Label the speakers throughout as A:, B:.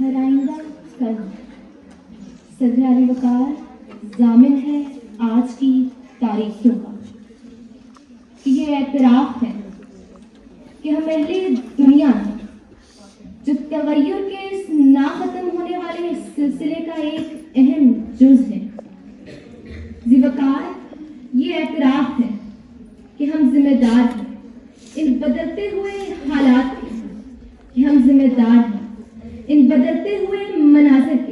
A: हराइंदा कल। वकार जामिन है आज की तारीखों का। ये एतराफ़ है कि हम अहले दुनिया हैं जो तवैर के इस ना ख़त्म होने वाले सिलसिले का एक अहम जुज है। जीवकार ये एतराफ़ है कि हम जिम्मेदार हैं। इन बदलते हुए हालात के हम जिम्मेदार हैं। इन बदलते हुए मनासिब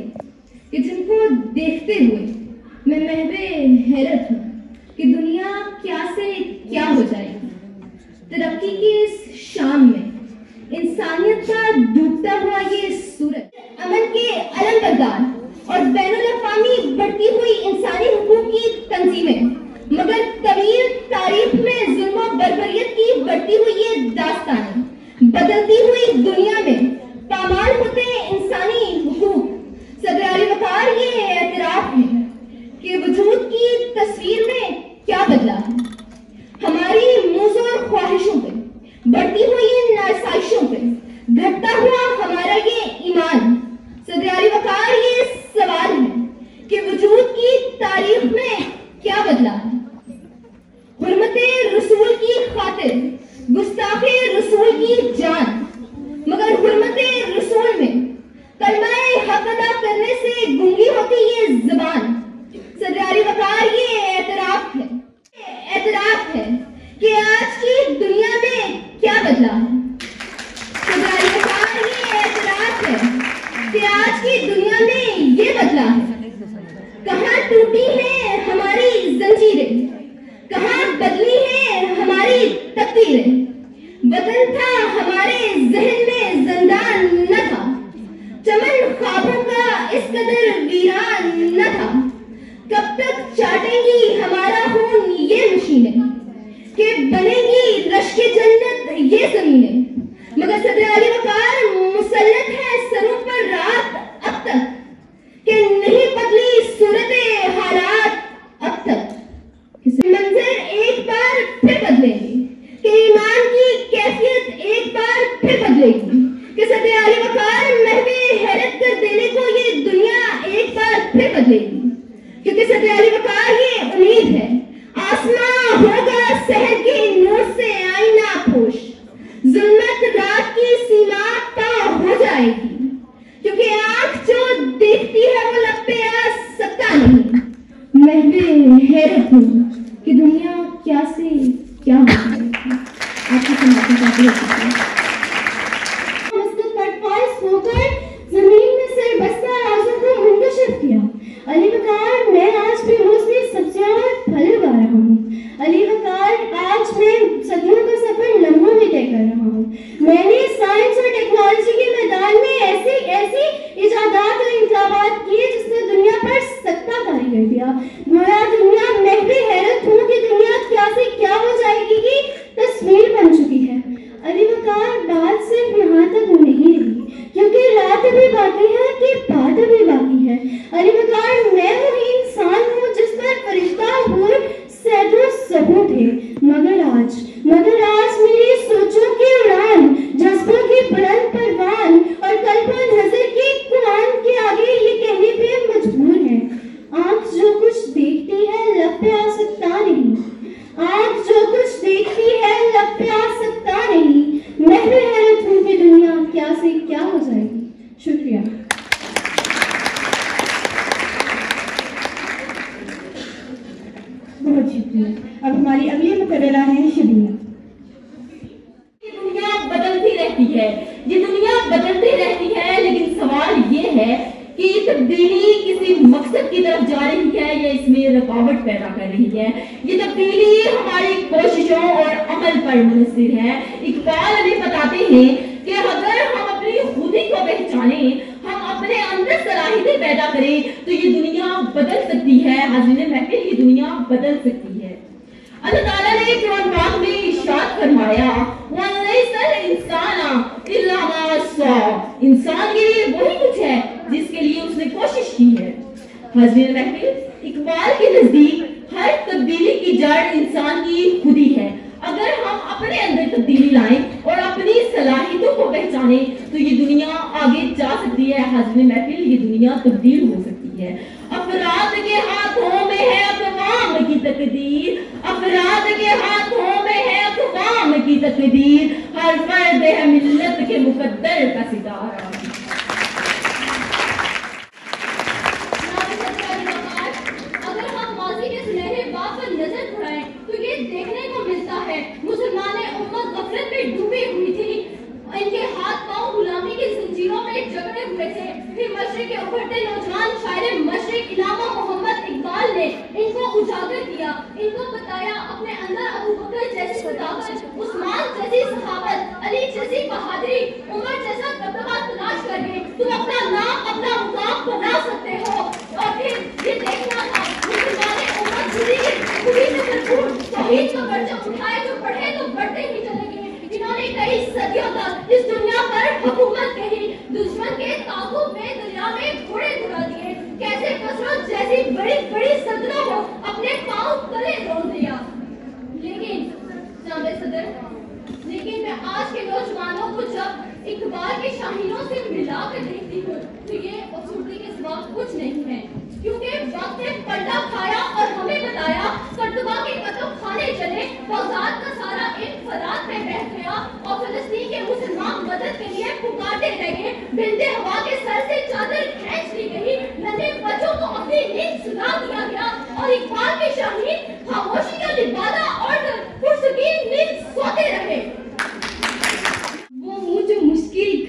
A: तस्वीर में कर दिया गोया दुनिया मैं भी हैरत हूँ कि दुनिया क्या से क्या हो जाएगी कि तस्वीर बन चुकी है?
B: अरे मकान इकबाल अली बताते हैं कि अगर हम अपनी खुदी को पहचाने, हम अपने अंदर सलाहियतें पैदा करें तो ये दुनिया बदल सकती है। हाजिर महफिल, ये दुनिया बदल सकती है। अल्लाह ताला ने कुरान पाक में इरशाद फरमाया इंसान के लिए वही कुछ है जिसके लिए उसने कोशिश की है। हाजिर महफिल, इकबाल के नज़दीक हर तब्दीली की जड़ इंसान की खुदी है। अगर हम अपने अंदर तब्दीली लाएँ और अपनी सलाहितों को पहचाने तो ये दुनिया आगे जा सकती है। हाजम महफिल, ये दुनिया तब्दील हो सकती है। अफराद के हाथों में है अकवाम की तकदीर। अफराद के हाथों में है अकवाम की तकदीर। हर फर्द है मिल्लत के मुकद्दर का सितारा।
A: देखने है। मुसलमान उम्मत गफलत में डूबी हुई थी। इनके हाथ पाँव गुलामी की जंजीरों में जकड़े हुए थे। फिर मशरे के उभरते नौजवान शायर मशरे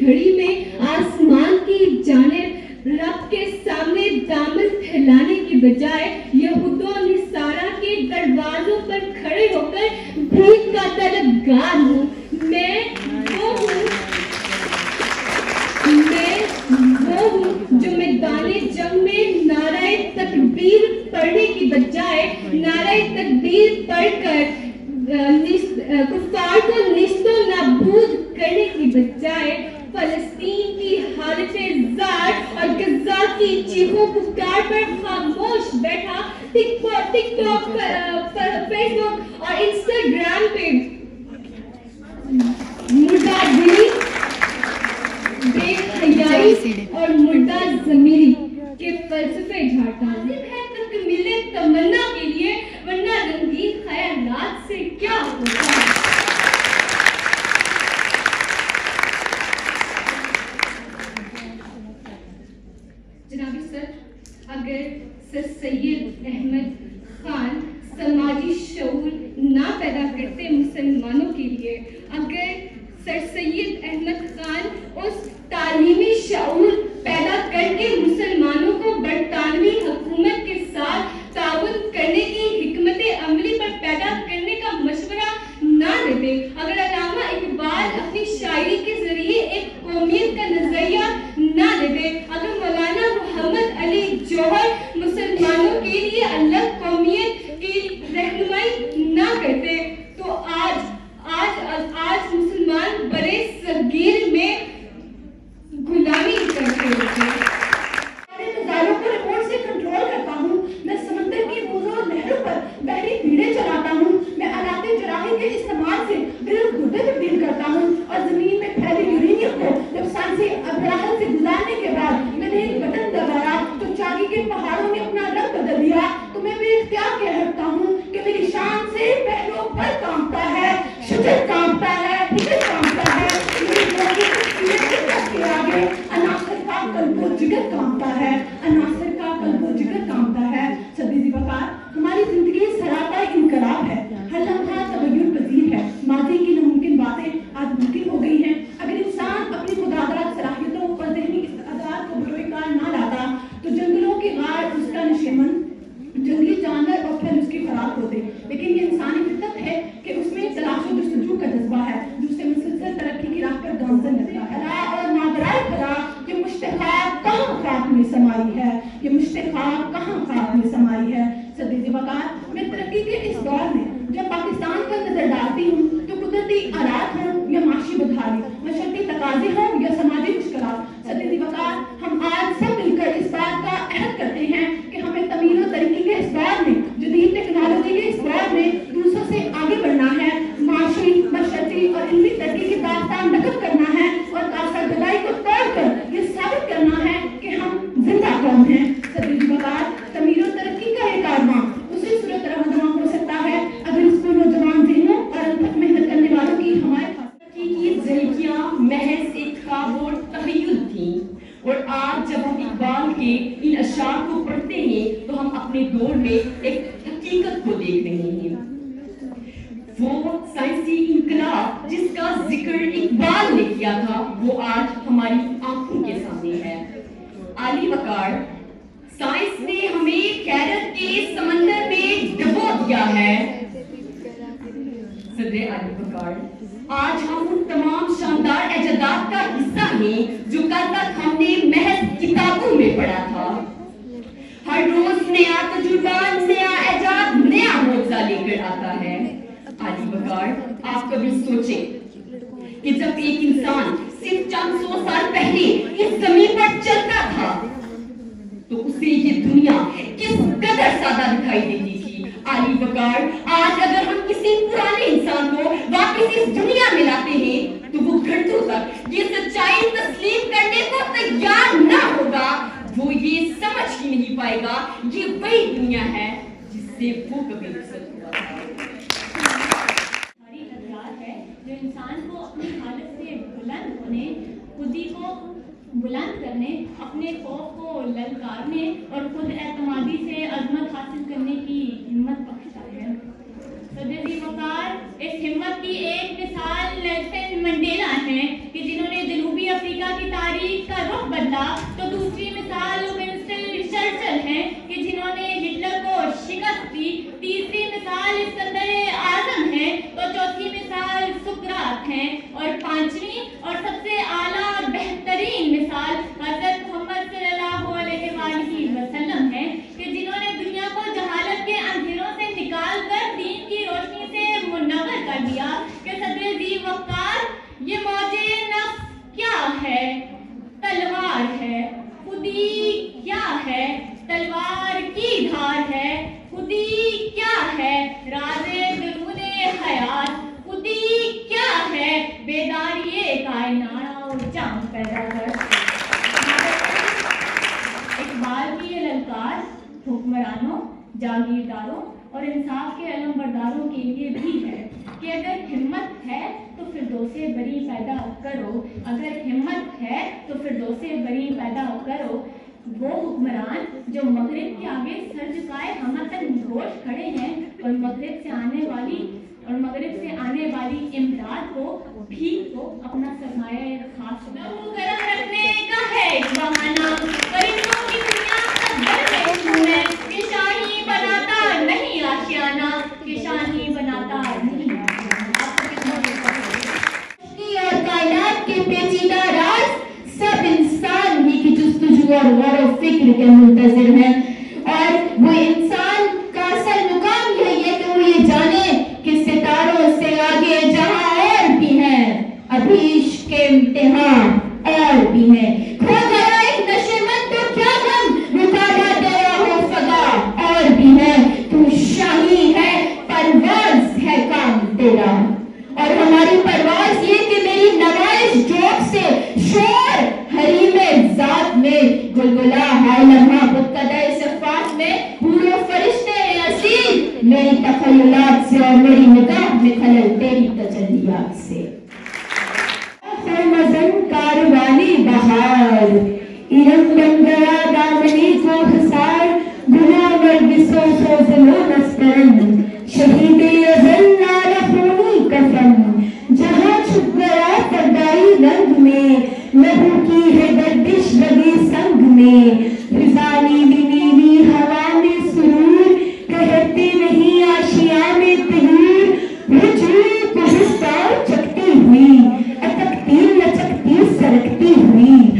A: घड़ी में आसमान की जाने, रब के सामने दामन फैलाने के बजाय यहूदों ने सारा के दरवाजों पर खड़े होकर भीख का तलबगार हूँ मैं वो हूँ, मैं वो हूँ जो में तकबीर पढ़ने बजाय तकबीर पढ़कर कुफार को जनाबी सर, अगर सर सैयद अहमद खान समाजी शूर ना पैदा करते मुसलमानों के लिए, अगर सर सैयद अहमद खान उस तालीमी
C: शूर इस
B: दुनिया में लाते हैं तो वो घंटों तक ये सच्चाई तस्लीम करने को तैयार ना होगा, वो ये समझ ही नहीं पाएगा, ये वही दुनिया है जिससे वो कभी रुखसत हुआ
D: जो इंसान को अपनी हालत से बुलंद होने, खुदी को बुलंद करने, अपने खौफ को ललकारने और खुद एतमादी से अजमत हासिल करने की हिम्मत बख्शता है। इस हिम्मत की एक मिसाल नेल्सन मंडेला हैं कि जिन्होंने जनूबी अफ्रीका की तारीख का रुख बदला तो दूसरी मिसाल धार है, खुदी क्या है? तलवार की धार है, खुदी क्या है? राजे दरूने हयात, खुदी क्या है? बेदारी कायनात और चाँद पैदा कर। इकबाल की ये ललकार, हुक्मरानों, जागीरदारों और इंसाफ के अलम बरदारों के लिए भी है। कि अगर हिम्मत है तो फिर दो से बड़ी पैदा करो। अगर हिम्मत है तो फिर दो से बड़ी पैदा करो। वो हुक्मरान जो मगरब के आगे सर झुकाए, हम तक निर्घोष खड़े हैं और मगरब से आने वाली और मगरब से आने वाली इमदाद को भी को अपना सरमाया खास गर्म रखने का है बहाना। की दुनिया बनाता नहीं आशियाना।
E: इस वर वर फिक्र के मुंतजर हैं और वो इंसान लटकी हुई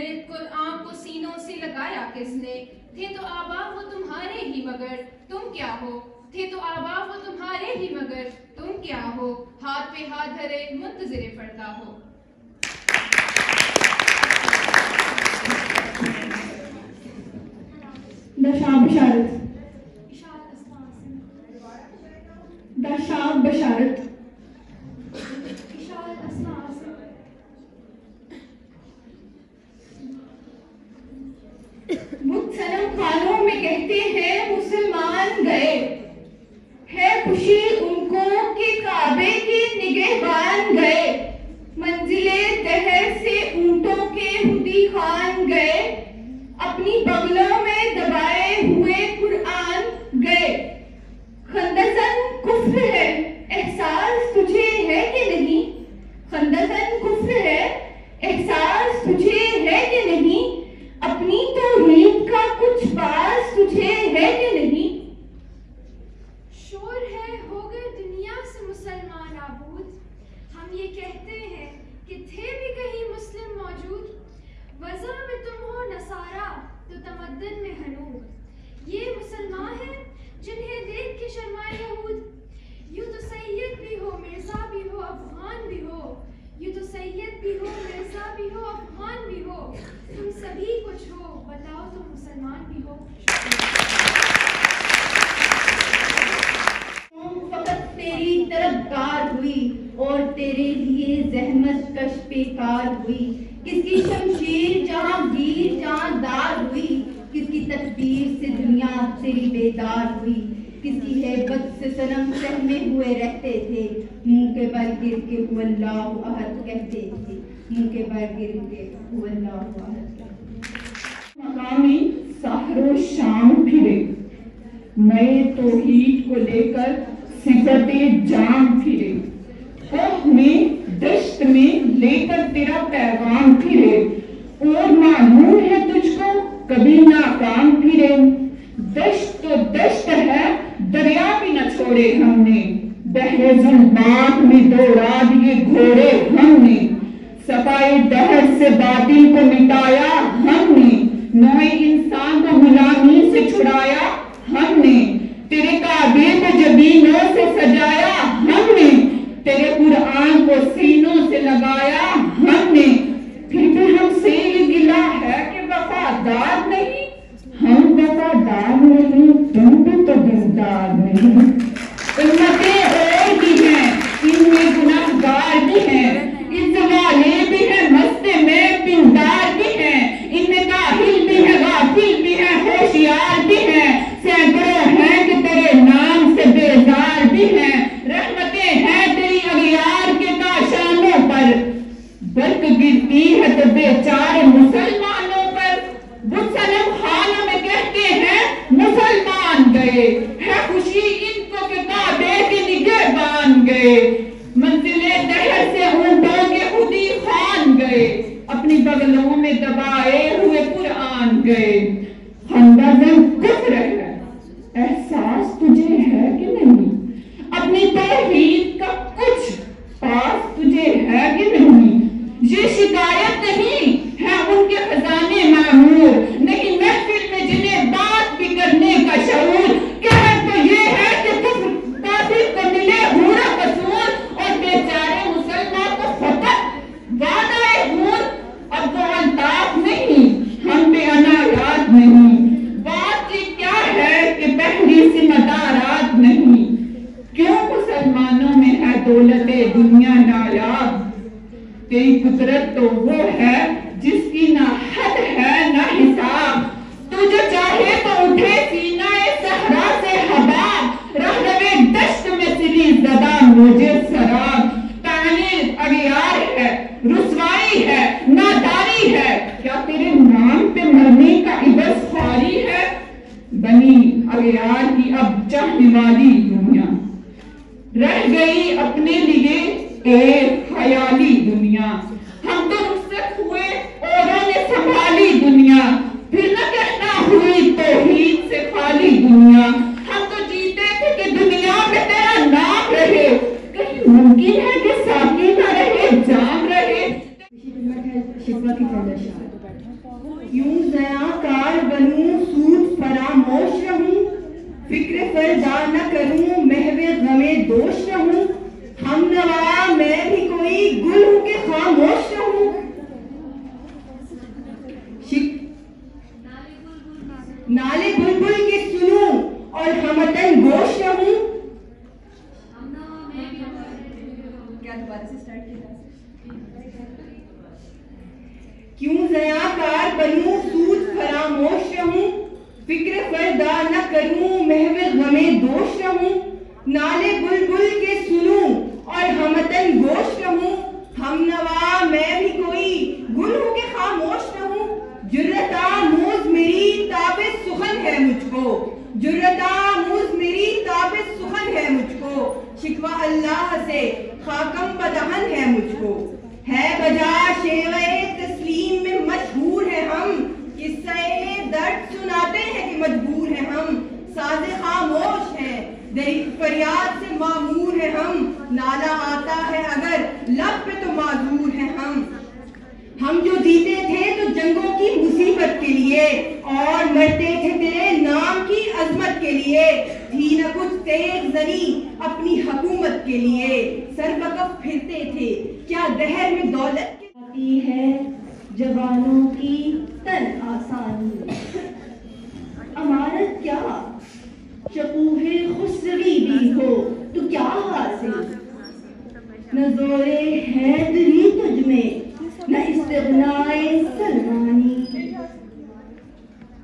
F: मेरे कुरान को सीनों से लगाया किसने? थे तो आबा वो तुम्हारे ही मगर तुम क्या हो? थे तो आबा वो तुम्हारे ही मगर तुम क्या हो? हाथ पे हाथ धरे मुंतजरे पड़ता हो।
C: दशाब बशारत। दशाब बशारत मुसलम खानों में कहते हैं मुसलमान गए है खुशी उनको कि काबे के निगहबान गए मंजिले दहर से ऊंटों के हुदी खान गए अपनी बगलों में दबाए हुए कुरान गए खंदसन कुफ्र है एहसास तुझे है कि नहीं खंदसन कुफ्र है एहसास तुझे है कि नहीं अपनी तौहीद का कुछ पास तुझे है कि नहीं
F: शोर है, हो गए दुनिया से मुसलमान आबूद। हम ये कहते हैं कि थे भी कहीं मुस्लिम मौजूद वजह में तुम हो नसारा तो तमद्दन में हनूद ये मुसलमान हैं जिन्हें देख के शर्माए यहूद। यूँ तो सैयद भी हो, मिर्ज़ा भी हो, अफगान भी हो। यूँ तो सैयद भी हो, मिर्ज़ा भी हो, अफगान भी हो। तुम सभी कुछ हो, बताओ तुम मुसलमान भी हो
C: फकत तेरी तरफदार हुई और तेरे लिए जहमत कश बेकार हुई। किसकी शमशीर जहाँ गिर जहाँ दार हुई, किसकी तकदीर से दुनिया तेरी बेदार हुई। किसकी हैबत से सनम सहमे हुए रहते थे, मुँह के बल गिर के हु अल्लाह अहद कहते थे। मुँह के बल गिर के हु अल्लाह अहद
G: मकामी सहरो शाम फिरे। नए तौहीद को लेकर सिफते जाम फिरे। ओह में दश्त में लेकर तेरा पैगाम फिरे। और मालूम है तुझको, कभी ना काम फिरे। दश्त तो दश्त है, दरिया भी न छोड़े हमने। बहरे जुल्मात में दौड़ा day यार की अब चाहने वाली दुनिया। रह गई अपने लिए एक ख्याली
H: खामोश रहूँ नाले बुलबुल के सुनो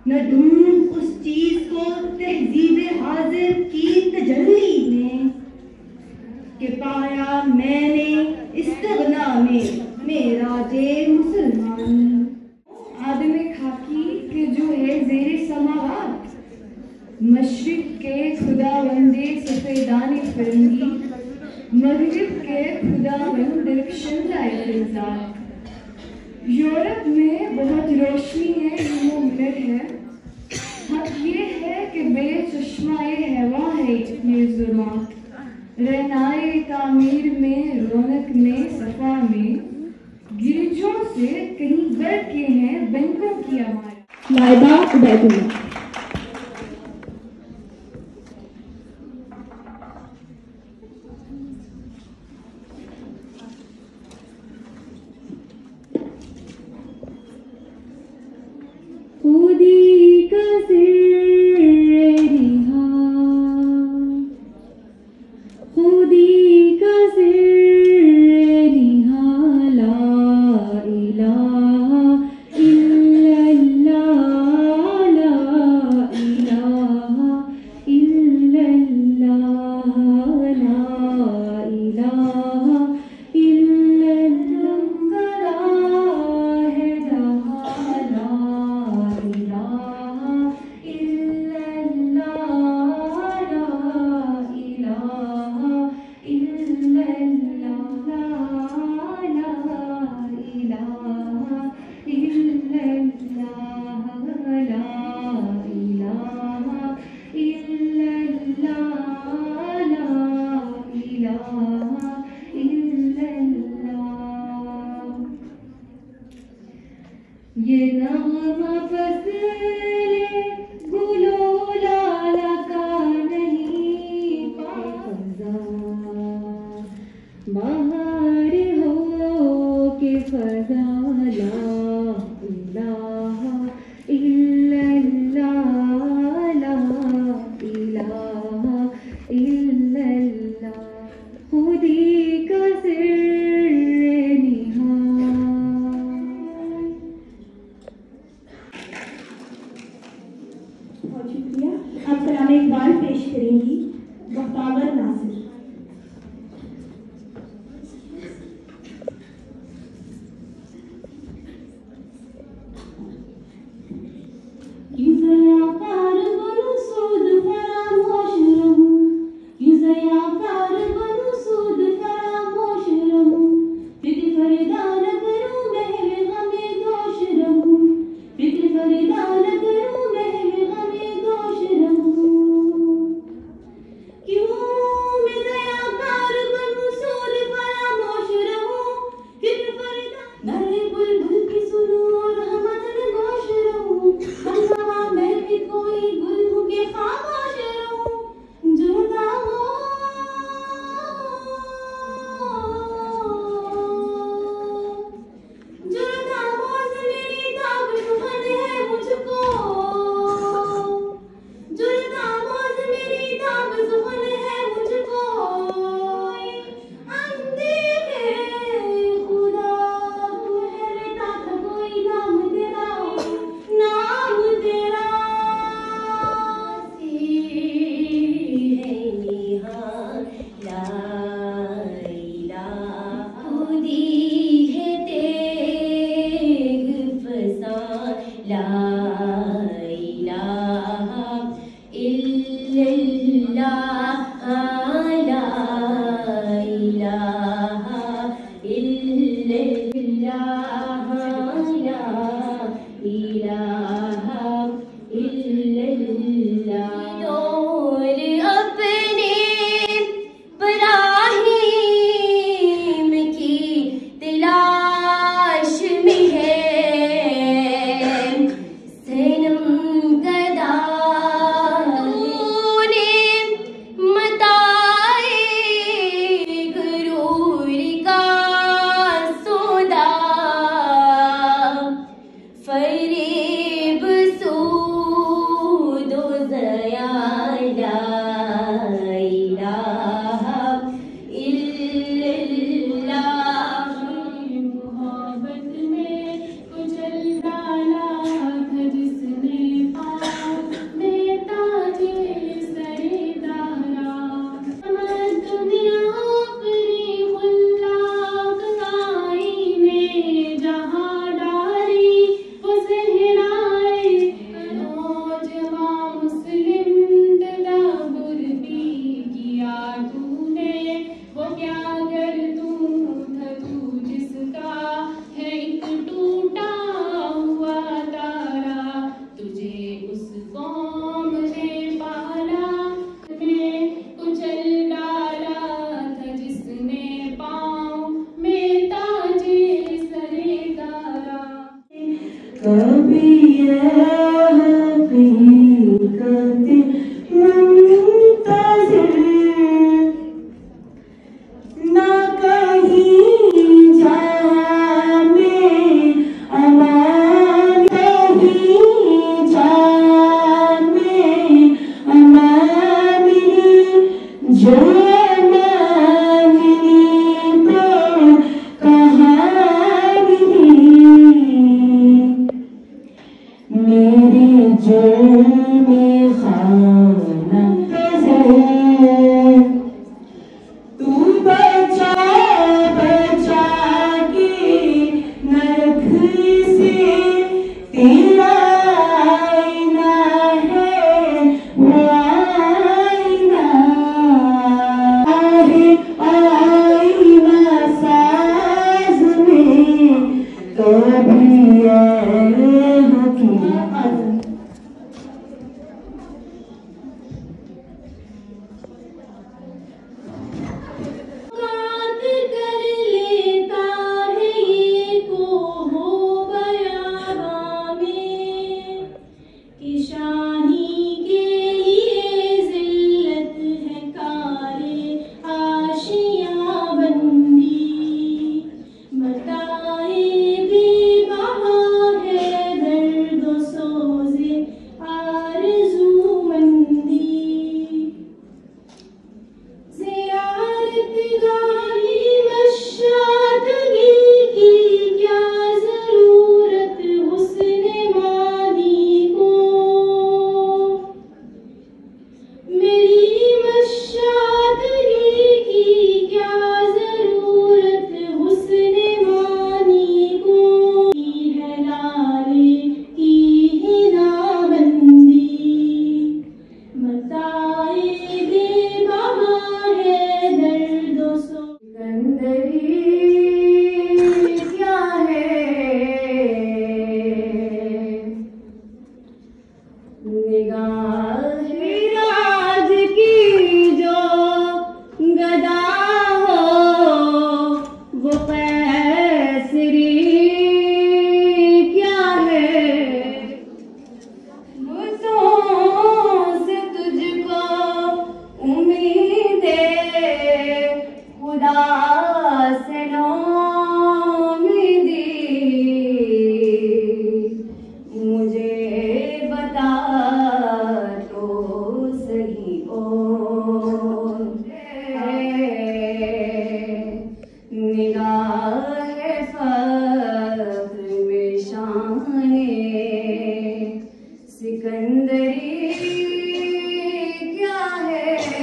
H: Ne, nur dumm Mm-hmm.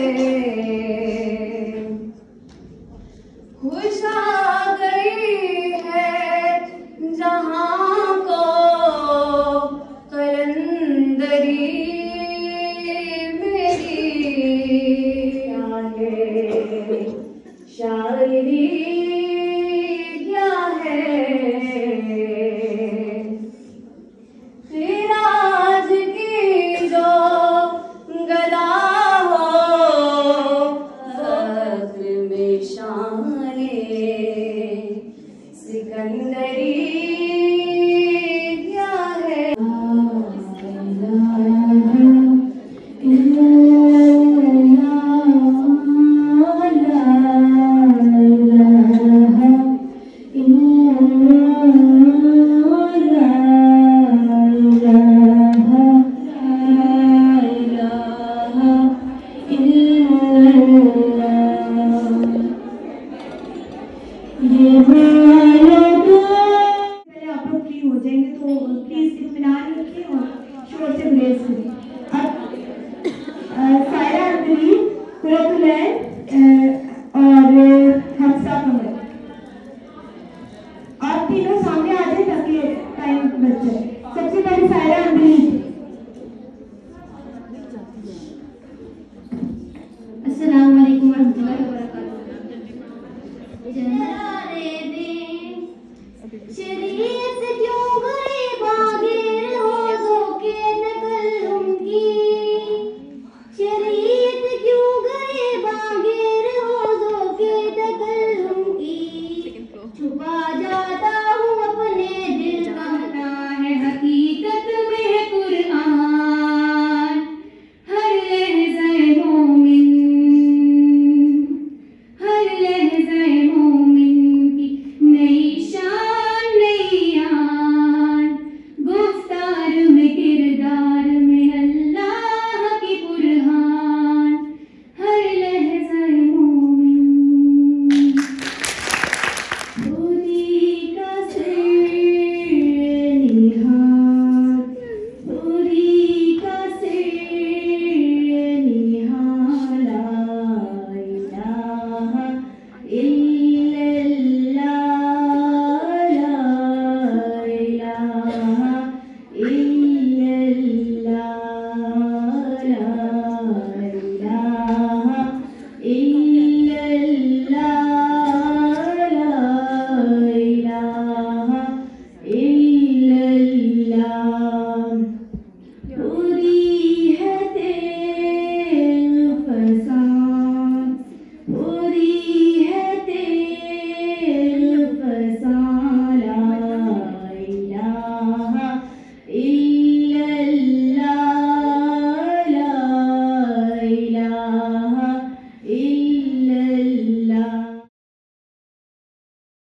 H: है
A: शोर